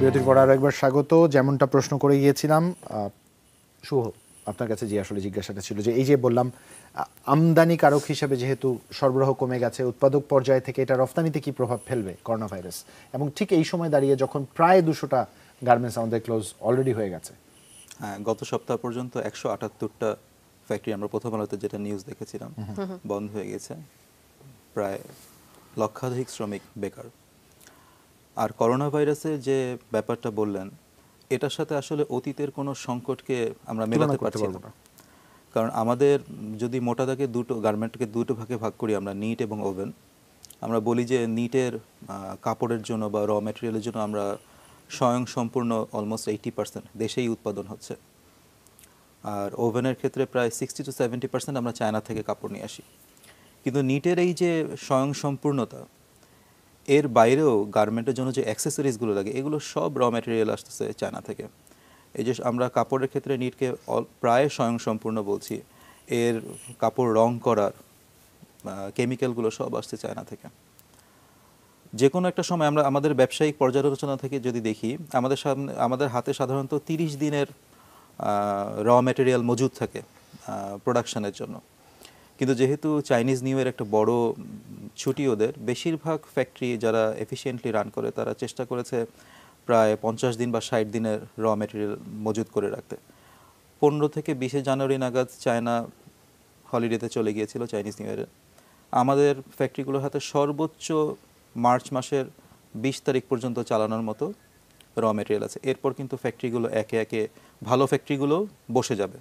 বিরতির পর আরও একবার স্বাগত। যেমনটা প্রশ্ন করে গিয়েছিলাম শুভ আপনার কাছে যে আসলে জিজ্ঞাসাটা ছিল যে এই যে বললাম আমদানি কারক হিসেবে যেহেতু সরবরাহ কমে গেছে উৎপাদক পর্যায় থেকে এটা রফতানিতে কি প্রভাব ফেলবে করোনা ভাইরাস এবং ঠিক এই সময় দাঁড়িয়ে যখন প্রায় দুশোটা গার্মেন্টস আমাদের ক্লোজ অলরেডি হয়ে গেছে। হ্যাঁ গত সপ্তাহ পর্যন্ত একশো আটাত্তরটা ফ্যাক্টরি আমরা প্রথম আলোতে যেটা নিউজ দেখেছিলাম বন্ধ হয়ে গেছে। প্রায় লক্ষাধিক শ্রমিক বেকার। আর করোনা ভাইরাসের যে ব্যাপারটা বললেন এটার সাথে আসলে অতীতের কোনো সংকটকে আমরা মেলাতে পারছি না। কারণ আমাদের যদি মোটা দাগে দুটো গার্মেন্টকে দুটো ভাগে ভাগ করি আমরা নিট এবং ওভেন আমরা বলি যে নিটের কাপড়ের জন্য বা র মেটেরিয়ালের জন্য আমরা স্বয়ং সম্পূর্ণ অলমোস্ট এইটি পার্সেন্ট দেশেই উৎপাদন হচ্ছে। আর ওভেনের ক্ষেত্রে প্রায় সিক্সটি টু সেভেন্টি পার্সেন্ট আমরা চায়না থেকে কাপড় নিয়ে আসি। কিন্তু নিটের এই যে স্বয়ং সম্পূর্ণতা এর বাইরেও গার্মেন্টের জন্য যে অ্যাক্সেসরিজগুলো লাগে, এগুলো সব র ম্যাটেরিয়াল আসতেছে চায়না থেকে। এই যে আমরা কাপড়ের ক্ষেত্রে নিটকে প্রায় স্বয়ংসম্পূর্ণ বলছি, এর কাপড় রং করার কেমিক্যালগুলো সব আসছে চায়না থেকে। যে কোনো একটা সময় আমরা আমাদের ব্যবসায়িক পর্যালোচনা থেকে যদি দেখি, আমাদের সামনে, আমাদের হাতে সাধারণত তিরিশ দিনের র ম্যাটেরিয়াল মজুদ থাকে প্রোডাকশানের জন্য। কিন্তু যেহেতু চাইনিজ নিউ এর একটা বড় ছুটি ওদের, বেশিরভাগ ফ্যাক্টরি যারা এফিসিয়েন্টলি রান করে, তারা চেষ্টা করেছে প্রায় পঞ্চাশ দিন বা ষাট দিনের র মেটেরিয়াল মজুদ করে রাখতে। পনেরো থেকে বিশে জানুয়ারি নাগাদ চায়না হলিডেতে চলে গিয়েছিল চাইনিজ নিউ ইয়ারে আমাদের ফ্যাক্টরিগুলোর হাতে সর্বোচ্চ মার্চ মাসের বিশ তারিখ পর্যন্ত চালানোর মতো র মেটেরিয়াল আছে। এরপর কিন্তু ফ্যাক্টরিগুলো একে একে ভালো ফ্যাক্টরিগুলো বসে যাবে।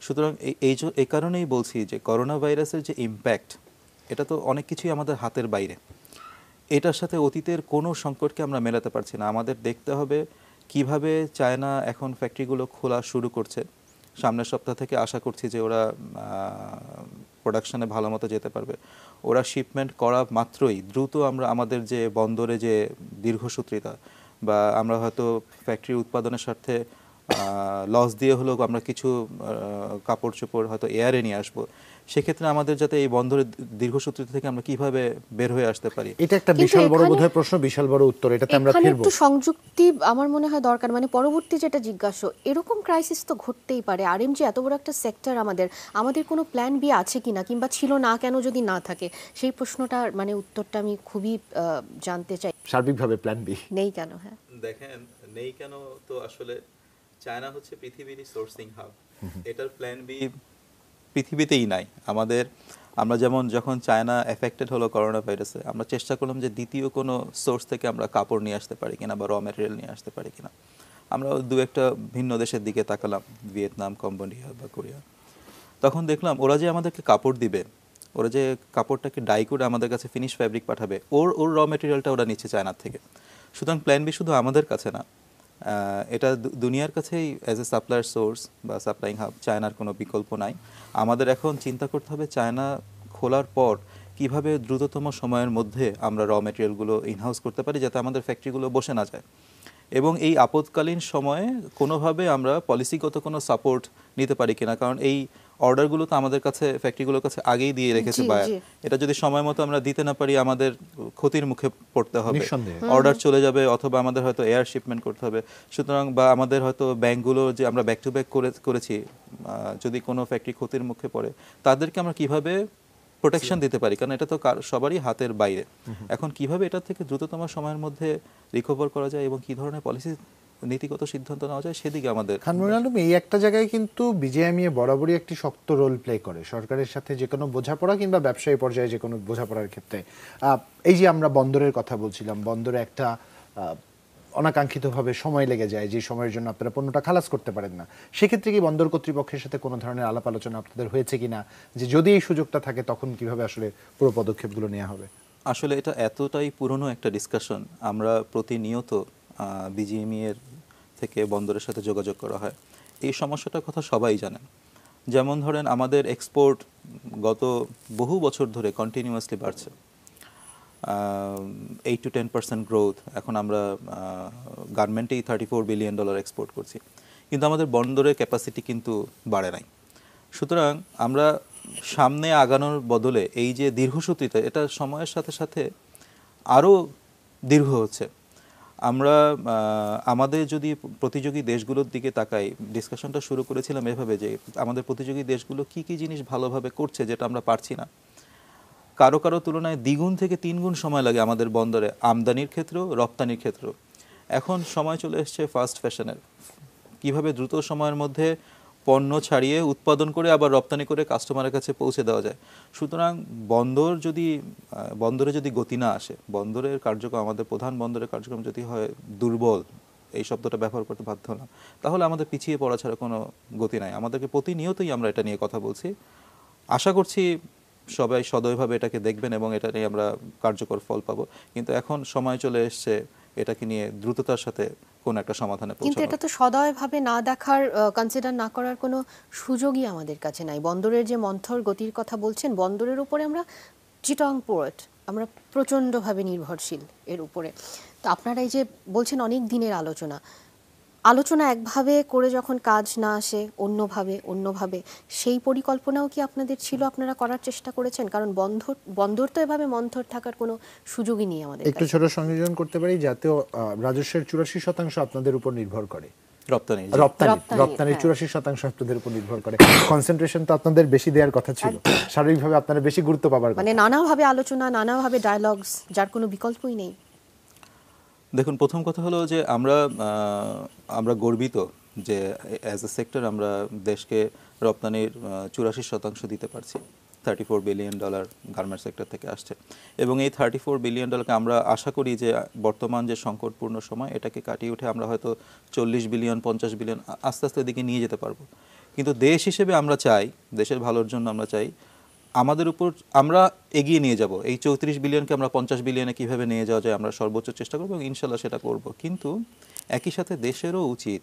সুতরাং এই এই কারণেই বলছি যে করোনা ভাইরাসের যে ইম্প্যাক্ট এটা তো অনেক কিছুই আমাদের হাতের বাইরে। এটার সাথে অতীতের কোনো সংকটকে আমরা মেলাতে পারছি না। আমাদের দেখতে হবে কীভাবে চায়না এখন ফ্যাক্টরিগুলো খোলা শুরু করছে। সামনের সপ্তাহ থেকে আশা করছি যে ওরা প্রোডাকশনে ভালো মতো যেতে পারবে। ওরা শিপমেন্ট করা মাত্রই দ্রুত আমরা আমাদের যে বন্দরে যে দীর্ঘসূত্রিতা বা আমরা হয়তো ফ্যাক্টরি উৎপাদনের স্বার্থে লস দিয়ে হলেও আমরা কিছু কাপড় চোপড় হয়তো এয়ারে নিয়ে আসব। সেক্ষেত্রে আমাদের যাতে এই বন্দরের দীর্ঘসূত্রিতা থেকে আমরা কীভাবে বের হয়ে আসতে পারি? এটা একটা বিশাল বড় বোধহয় প্রশ্ন বিশাল বড় উত্তর এটাতে আমরা ফিরবো। একটু সংযুক্তি আমার মনে হয় দরকার মানে পরবর্তী যেটা জিজ্ঞাসা এরকম ক্রাইসিস তো ঘটতেই পারে। আর যে এত বড় একটা সেক্টর আমাদের আমাদের কোনো প্ল্যান বি আছে কিনা কিংবা ছিল না কেন যদি না থাকে? সেই প্রশ্নটার মানে উত্তরটা আমি খুবই আহ, জানতে চাই। সার্বিকভাবে প্ল্যান বি নেই কেন হ্যাঁ। দেখেন নেই কেন তো আসলে চায়না হচ্ছে পৃথিবীরই সোর্সিং হাব এটার প্ল্যান বি পৃথিবীতেই নাই। আমাদের আমরা যেমন যখন চায়না এফেক্টেড হলো করোনা ভাইরাসে আমরা চেষ্টা করলাম যে দ্বিতীয় কোনো সোর্স থেকে আমরা কাপড় নিয়ে আসতে পারি কিনা বা র মেটেরিয়াল নিয়ে আসতে পারি কিনা। আমরা দু একটা ভিন্ন দেশের দিকে তাকালাম ভিয়েতনাম কম্বোডিয়া বা কোরিয়া। তখন দেখলাম ওরা যে আমাদেরকে কাপড় দিবে ওরা যে কাপড়টাকে ডাই করে আমাদের কাছে ফিনিশ ফ্যাব্রিক পাঠাবে ওর ওর র মেটেরিয়ালটা ওরা নিচ্ছে চায়নার থেকে। সুতরাং প্ল্যান বি শুধু আমাদের কাছে না এটা দুনিয়ার কাছেই অ্যাজ এ সাপ্লায়ার সোর্স বা সাপ্লাইং হাব চায়নার কোনো বিকল্প নাই। আমাদের এখন চিন্তা করতে হবে চায়না খোলার পর কীভাবে দ্রুততম সময়ের মধ্যে আমরা র মেটেরিয়ালগুলো ইনহাউস করতে পারি যাতে আমাদের ফ্যাক্টরিগুলো বসে না যায়। এবং এই আপদকালীন সময়ে কোনোভাবে আমরা পলিসিগত কোনো সাপোর্ট নিতে পারি কিনা কারণ এই অর্ডারগুলো তো আমাদের কাছে ফ্যাক্টরিগুলোর কাছে আগেই দিয়ে রেখেছে বায়ার এটা যদি সময় মতো আমরা দিতে না পারি আমাদের ক্ষতির মুখে পড়তে হবে। অর্ডার চলে যাবে অথবা আমাদের হয়তো এয়ার শিপমেন্ট করতে হবে। সুতরাং বা আমাদের হয়তো ব্যাংকগুলো যে আমরা ব্যাক টু ব্যাক করে করেছি যদি কোনো ফ্যাক্টরি ক্ষতির মুখে পড়ে তাদেরকে আমরা কীভাবে প্রোটেকশন দিতে পারি কারণ এটা তো সবারই হাতের বাইরে। এখন কীভাবে এটা থেকে দ্রুততম সময়ের মধ্যে রিকভার করা যায় এবং কি ধরনের পলিসি নীতিগত সিদ্ধান্ত নেওয়া যায় সেদিকে আমাদের খানমুর আলম এই একটা জায়গায় কিন্তু বিজেএমইএ বরাবরই একটি শক্ত রোল প্লে করে। সরকারের সাথে যে কোনো বোঝাপড়া কিংবা ব্যবসায়ী পর্যায়ে যে কোনো বোঝাপড়ার ক্ষেত্রে। এই যে আমরা বন্দরের কথা বলছিলাম বন্দরে একটা অনাকাঙ্ক্ষিতভাবে সময় লেগে যায়, যে সময়ের জন্য আপনারা পণ্যটা খালাস করতে পারেন না। সেক্ষেত্রে কি বন্দর কর্তৃপক্ষের সাথে কোনো ধরনের আলাপ আলোচনা আপনাদের হয়েছে কিনা? যে যদি এই সুযোগটা থাকে, তখন কীভাবে আসলে পুরো পদক্ষেপগুলো নেওয়া হবে? আসলে এটা এতটাই পুরনো একটা ডিসকাশন আমরা প্রতিনিয়ত বিজিএমই এর থেকে বন্দরের সাথে যোগাযোগ করা হয়। এই সমস্যাটার কথা সবাই জানেন। যেমন ধরেন, আমাদের এক্সপোর্ট গত বহু বছর ধরে কন্টিনিউয়াসলি বাড়ছে। Eight to ten percent growth এখন আমরা গার্মেন্টেই thirty four billion dollar export করছি। কিন্তু আমাদের বন্দরের ক্যাপাসিটি কিন্তু বাড়ে নাই। সুতরাং আমরা সামনে আগানোর বদলে এই যে দীর্ঘসূত্রিতা, এটা সময়ের সাথে সাথে আরও দীর্ঘ হচ্ছে। আমরা আমাদের যদি প্রতিযোগী দেশগুলোর দিকে তাকাই ডিসকাশনটা শুরু করেছিলাম এভাবে যে আমাদের প্রতিযোগী দেশগুলো কি কি জিনিস ভালোভাবে করছে যেটা আমরা পারছি না। কারও কারও তুলনায় দ্বিগুণ থেকে তিনগুণ সময় লাগে আমাদের বন্দরে আমদানির ক্ষেত্রেও, রপ্তানির ক্ষেত্রেও। এখন সময় চলে এসছে ফাস্ট ফ্যাশনের। কীভাবে দ্রুত সময়ের মধ্যে পণ্য ছাড়িয়ে উৎপাদন করে আবার রপ্তানি করে কাস্টমারের কাছে পৌঁছে দেওয়া যায়? সুতরাং বন্দর যদি বন্দরে যদি গতি না আসে, বন্দরের কার্যক্রম, আমাদের প্রধান বন্দরের কার্যক্রম যদি হয় দুর্বল, এই শব্দটা ব্যবহার করতে বাধ্য না, তাহলে আমাদের পিছিয়ে পড়া ছাড়া কোনো গতি নাই। আমাদেরকে প্রতিনিয়তই আমরা এটা নিয়ে কথা বলছি। আশা করছি সবাই সদয়ভাবে এটাকে দেখবেন এবং এটা নিয়ে আমরা কার্যকর ফল পাবো। কিন্তু এখন সময় চলে এসছে এটাকে নিয়ে দ্রুততার সাথে কোন একটা সমাধানে কিন্তু এটা তো সদয়ভাবে না দেখার কনসিডার না করার কোনো সুযোগই আমাদের কাছে নাই। বন্দরের যে মন্থর গতির কথা বলছেন, বন্দরের উপরে আমরা চিটং পোর্ট, আমরা প্রচণ্ডভাবে নির্ভরশীল এর উপরে। তো আপনারা এই যে বলছেন অনেক দিনের আলোচনা আলোচনা একভাবে করে যখন কাজ না আসে অন্যভাবে অন্যভাবে সেই পরিকল্পনাও কি আপনাদের ছিল? আপনারা করার চেষ্টা করেছেন? কারণ বন্দর বন্দর তো এভাবে মন্থর থাকার কোনো সুযোগই নেই আমাদের একটু ছোট সংযোজন করতে পারি যাতে আহ, রাজস্বের চুরাশি শতাংশ আপনাদের উপর নির্ভর করে। রপ্তানি রপ্তানি রপ্তানি, রপ্তানির হ্যাঁ। চুরাশি শতাংশ আপনাদের উপর নির্ভর করে। কনসেন্ট্রেশন তো আপনাদের বেশি দেওয়ার কথা ছিল। স্বাভাবিকভাবে আপনারা বেশি গুরুত্ব পাবার মানে নানাভাবে আলোচনা নানাভাবে ডায়ালগস যার কোনো বিকল্পই নেই। দেখুন, প্রথম কথা হলো যে আমরা আমরা গর্বিত যে অ্যাজ এ সেক্টর আমরা দেশকে রপ্তানির চুরাশি শতাংশ দিতে পারছি। Thirty four billion dollar garment sector থেকে আসছে। এবং এই থার্টি ফোর বিলিয়ন ডলারকে আমরা আশা করি যে বর্তমান যে সংকটপূর্ণ সময়, এটাকে কাটিয়ে উঠে আমরা হয়তো চল্লিশ বিলিয়ন পঞ্চাশ বিলিয়ন আস্তে আস্তে দিকে নিয়ে যেতে পারব। কিন্তু দেশ হিসেবে আমরা চাই, দেশের ভালোর জন্য আমরা চাই আমাদের উপর আমরা এগিয়ে নিয়ে যাব। এই চৌত্রিশ বিলিয়নকে আমরা পঞ্চাশ বিলিয়নে কীভাবে নিয়ে যাওয়া যায় আমরা সর্বোচ্চ চেষ্টা করব এবং ইনশাল্লাহ সেটা করব। কিন্তু একই সাথে দেশেরও উচিত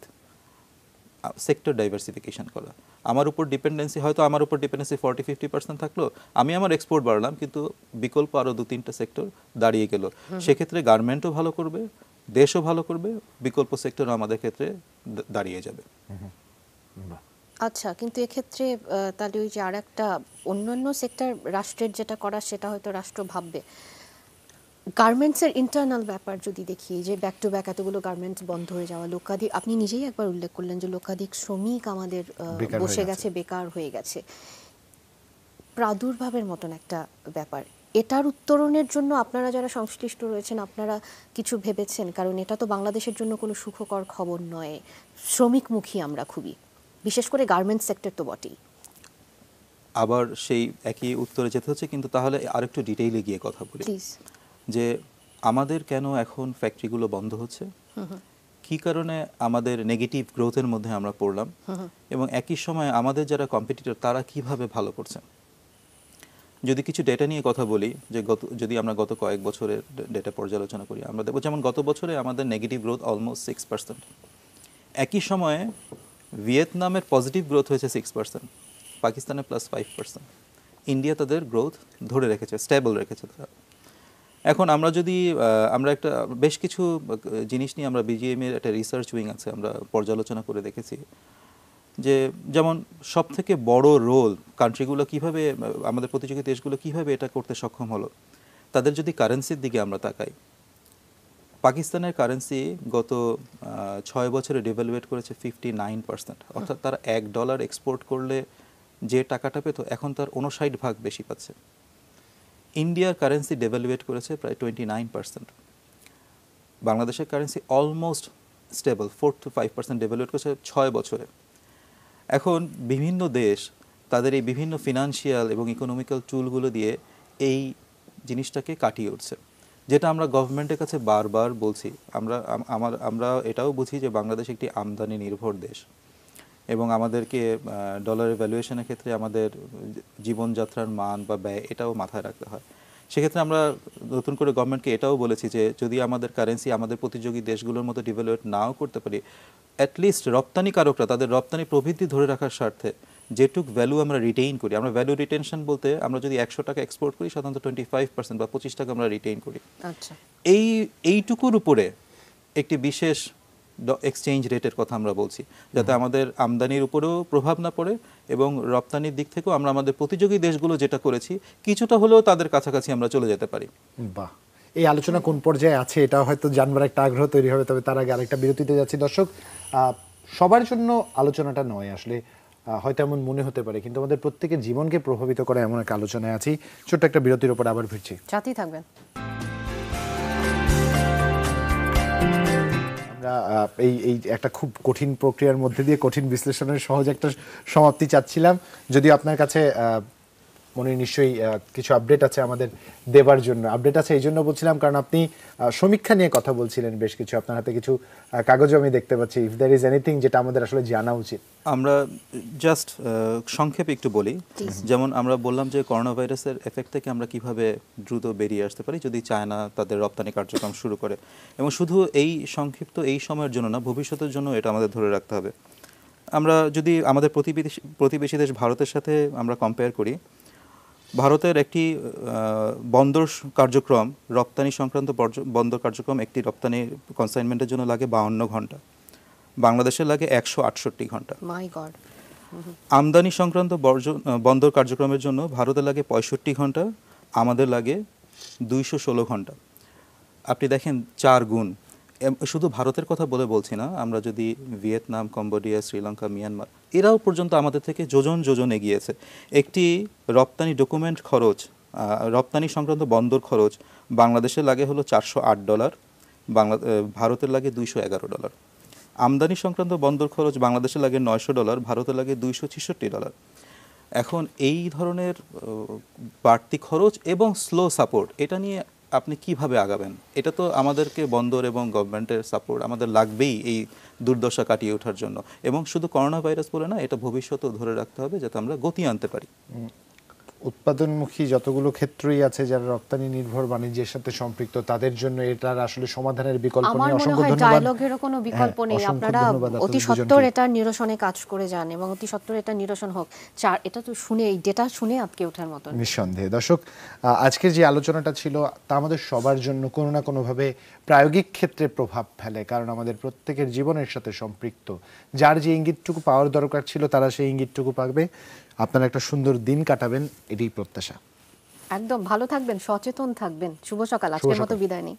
সেক্টর ডাইভার্সিফিকেশন করা। আমার উপর ডিপেন্ডেন্সি হয়তো আমার উপর ডিপেন্ডেন্সি ফর্টি ফিফটি পার্সেন্ট থাকল আমি আমার এক্সপোর্ট বাড়লাম কিন্তু বিকল্প আরও দু তিনটা সেক্টর দাঁড়িয়ে গেল। সেক্ষেত্রে গার্মেন্টও ভালো করবে দেশও ভালো করবে বিকল্প সেক্টরও আমাদের ক্ষেত্রে দাঁড়িয়ে যাবে। বাহ। আচ্ছা কিন্তু এক্ষেত্রে তাহলে ওই যে আর একটা অন্যান্য সেক্টর রাষ্ট্রের যেটা করা সেটা হয়তো রাষ্ট্র ভাববে। গার্মেন্টসের ইন্টারনাল ব্যাপার যদি দেখি যে ব্যাক টু ব্যাক এতগুলো গার্মেন্টস বন্ধ হয়ে যাওয়া লোকাধিক আপনি নিজেই একবার উল্লেখ করলেন যে লোকাধিক শ্রমিক আমাদের বসে। গেছে বেকার হয়ে গেছে। প্রাদুর্ভাবের মতন একটা ব্যাপার। এটার উত্তরণের জন্য আপনারা যারা সংশ্লিষ্ট রয়েছেন আপনারা কিছু ভেবেছেন? কারণ এটা তো বাংলাদেশের জন্য কোনো সুখকর খবর নয়। শ্রমিকমুখী আমরা খুবই। বিশেষ করে গার্মেন্টস সেক্টর তো বটেই। আবার সেই একই উত্তরে যেতে হচ্ছে কিন্তু তাহলে আরেকটু ডিটেইলে গিয়ে কথা বলি। যে আমাদের কেন এখন ফ্যাক্টরিগুলো বন্ধ হচ্ছে? কি কারণে আমাদের নেগেটিভ গ্রোথের মধ্যে আমরা পড়লাম? এবং একই সময় আমাদের যারা কম্পিটিটর তারা কীভাবে ভালো করছেন? যদি কিছু ডেটা নিয়ে কথা বলি যে গত যদি আমরা গত কয়েক বছরের ডেটা পর্যালোচনা করি আমরা দেখব যেমন গত বছরে আমাদের negative growth almost six percent একই সময়ে ভিয়েতনামের পজিটিভ গ্রোথ হয়েছে সিক্স পার্সেন্ট পাকিস্তানে প্লাস ফাইভ পার্সেন্ট ইন্ডিয়া তাদের গ্রোথ ধরে রেখেছে স্টেবল রেখেছে তারা। এখন আমরা যদি আমরা একটা বেশ কিছু জিনিস নিয়ে আমরা বিজিএম এর একটা রিসার্চ উইং আছে, আমরা পর্যালোচনা করে দেখেছি যে, যেমন সব থেকে বড় রোল কান্ট্রিগুলো কীভাবে আমাদের প্রতিযোগী দেশগুলো কীভাবে এটা করতে সক্ষম হলো, তাদের যদি কারেন্সির দিকে আমরা তাকাই পাকিস্তানের কারেন্সি গত ছয় বছরে ডেভেলুয়েট করেছে ফিফটি নাইন পার্সেন্ট অর্থাৎ তারা এক ডলার এক্সপোর্ট করলে যে টাকাটা পেত, এখন তার উনষাট ভাগ বেশি পাচ্ছে। ইন্ডিয়ার কারেন্সি ডেভেলুয়েট করেছে প্রায় টোয়েন্টি নাইন পার্সেন্ট বাংলাদেশের currency almost stable four to five percent devaluate করেছে ছয় বছরে। এখন বিভিন্ন দেশ তাদের এই বিভিন্ন ফিনান্সিয়াল এবং ইকোনমিক্যাল টুলগুলো দিয়ে এই জিনিসটাকে কাটিয়ে উঠছে। যেটা আমরা গভর্নমেন্টের কাছে বারবার বলছি, আমরা, আমার, আমরা এটাও বুঝি যে বাংলাদেশ একটি আমদানি নির্ভর দেশ এবং আমাদেরকে ডলারের ভ্যালুয়েশনের ক্ষেত্রে আমাদের জীবনযাত্রার মান বা ব্যয় এটাও মাথায় রাখতে হয়। সেক্ষেত্রে আমরা নতুন করে গভর্নমেন্টকে এটাও বলেছি যে যদি আমাদের কারেন্সি আমাদের প্রতিযোগী দেশগুলোর মতো ডেভেলপ নাও করতে পারি অ্যাটলিস্ট রপ্তানিকারকরা, তাদের রপ্তানি প্রবৃদ্ধি ধরে রাখার স্বার্থে যেটুক ভ্যালু আমরা রিটেইন করি আমরা ভ্যালু রিটেনশন বলতে আমরা যদি একশো টাকা এক্সপোর্ট করি সাধারণত টোয়েন্টি ফাইভ পার্সেন্ট বা পঁচিশ টাকা আমরা রিটেইন করি। আচ্ছা। এই এইটুকুর উপরে একটি বিশেষ এক্সচেঞ্জ রেটের কথা আমরা বলছি যাতে আমাদের আমদানির উপরেও প্রভাব না পড়ে এবং রপ্তানির দিক থেকেও আমরা আমাদের প্রতিযোগী দেশগুলো যেটা করেছি কিছুটা হলেও তাদের কাছাকাছি আমরা চলে যেতে পারি। বাহ। এই আলোচনা কোন পর্যায়ে আছে এটা হয়তো জানবার একটা আগ্রহ তৈরি হবে তবে তার আগে আরেকটা বিরতিতে যাচ্ছি। দর্শক সবার জন্য আলোচনাটা নয় আসলে। হয়তো এমন মনে হতে পারে কিন্তু আমাদের প্রত্যেকের জীবনকে প্রভাবিত করে এমন একটা আলোচনায় আছি। ছোট্ট একটা বিরতির ওপর আবার ফিরছি। সাথেই থাকবেন। আমরা আহ, এই এই একটা খুব কঠিন প্রক্রিয়ার মধ্যে দিয়ে কঠিন বিশ্লেষণের সহজ একটা সমাপ্তি চাচ্ছিলাম। যদি আপনার কাছে আহ, মনে নিশ্চয়ই কিছু আপডেট আছে আমাদের দেবার জন্য। আপডেট আছে এই জন্য বলছিলাম কারণ আপনি সমীক্ষা নিয়ে কথা বলছিলেন বেশ কিছু। আপনার হাতে কিছু কাগজও আমি দেখতে পাচ্ছি। ইফ দ্যার ইজ এনিথিং যেটা আমাদের আসলে জানা উচিত। আমরা জাস্ট সংক্ষেপে একটু বলি। যেমন আমরা বললাম যে করোনা ভাইরাসের এফেক্ট থেকে আমরা কীভাবে দ্রুত বেরিয়ে আসতে পারি যদি চায়না তাদের রপ্তানি কার্যক্রম শুরু করে। এবং শুধু এই সংক্ষিপ্ত এই সময়ের জন্য না ভবিষ্যতের জন্য এটা আমাদের ধরে রাখতে হবে। আমরা যদি আমাদের প্রতিবেশী প্রতিবেশী দেশ ভারতের সাথে আমরা কম্পেয়ার করি ভারতের একটি বন্দর কার্যক্রম রপ্তানি সংক্রান্ত বন্দর কার্যক্রম একটি রপ্তানি কনসাইনমেন্টের জন্য লাগে বাউন্ন ঘণ্টা। বাংলাদেশে লাগে একশো আটষট্টি ঘণ্টা। আমদানি সংক্রান্ত বন্দর কার্যক্রমের জন্য ভারতে লাগে পঁয়ষট্টি ঘণ্টা আমাদের লাগে দুইশো ষোলো ঘণ্টা। আপনি দেখেন চার গুণ। শুধু ভারতের কথা বলে বলছি না, আমরা যদি ভিয়েতনাম, কম্বোডিয়া, শ্রীলঙ্কা, মিয়ানমার, এরাও পর্যন্ত আমাদের থেকে যোজন যোজন এগিয়েছে। একটি রপ্তানি ডকুমেন্ট খরচ রপ্তানি সংক্রান্ত বন্দর খরচ বাংলাদেশে লাগে হলো চারশো আট ডলার, বাংলা ভারতের লাগে দুইশো এগারো ডলার। আমদানি সংক্রান্ত বন্দর খরচ বাংলাদেশে লাগে নয়শো ডলার ভারতে লাগে দুইশো ছেষট্টি ডলার। এখন এই ধরনের বাড়তি খরচ এবং স্লো সাপোর্ট এটা নিয়ে আপনি কীভাবে আগাবেন? এটা তো আমাদেরকে বন্দর এবং গভর্নমেন্টের সাপোর্ট আমাদের লাগবেই এই দুর্দশা কাটিয়ে ওঠার জন্য। এবং শুধু করোনা ভাইরাস বলে না, এটা ভবিষ্যতেও ধরে রাখতে হবে যাতে আমরা গতি আনতে পারি। উৎপাদনমুখী যতগুলো ক্ষেত্রই আছে যারা রপ্তানি নির্ভর বাণিজ্যের সাথে সম্পৃক্ত তাদের জন্য এটার আসলে সমাধানের বিকল্প আমার নেই। অসংখ্য হয় ধন্যবাদ। ডায়লগেরও কোনো বিকল্প হ্যাঁ, নেই আপনারা অতি সত্বর এটার নিরসনে কাজ করে যান এবং অতি সত্বর এটা নিরসন হোক। চার এটা তো শুনে এই ডেটা শুনে আটকে ওঠার মতো নিঃসন্দেহে। দর্শক আজকের যে আলোচনাটা ছিল তা আমাদের সবার জন্য কোনো না কোনোভাবে প্রায়োগিক ক্ষেত্রে প্রভাব ফেলে কারণ আমাদের প্রত্যেকের জীবনের সাথে সম্পৃক্ত। যার যে ইঙ্গিতটুকু পাওয়ার দরকার ছিল তারা সেই ইঙ্গিতটুকু পাবে। আপনারা একটা সুন্দর দিন কাটাবেন এটাই প্রত্যাশা। একদম ভালো থাকবেন সচেতন থাকবেন। শুভ সকাল আজকের মতো বিদায় নেই।